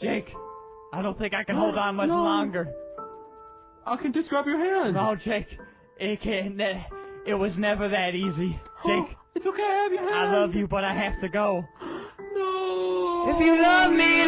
Jake, I don't think I can hold on much No. longer. I can just grab your hand. No, Jake, it can't. It was never that easy. Jake, it's okay, I have your hand. I love you, but I have to go. No. If you love me,